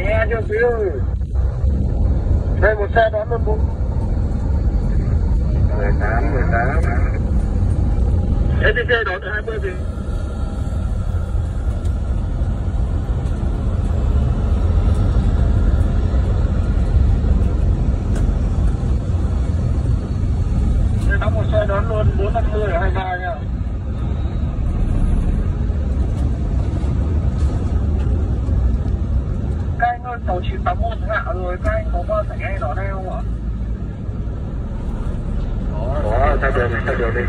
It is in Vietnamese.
ra cho phía đây một xe đón luôn bố 18 18 xe đón hai 20 gì Đây đóng một xe đón luôn 450 ở 23 nha Các anh tàu 981 hạ rồi, các anh có bao sảnh hay đón đây không ạ? Có, theo đường này, theo đường đi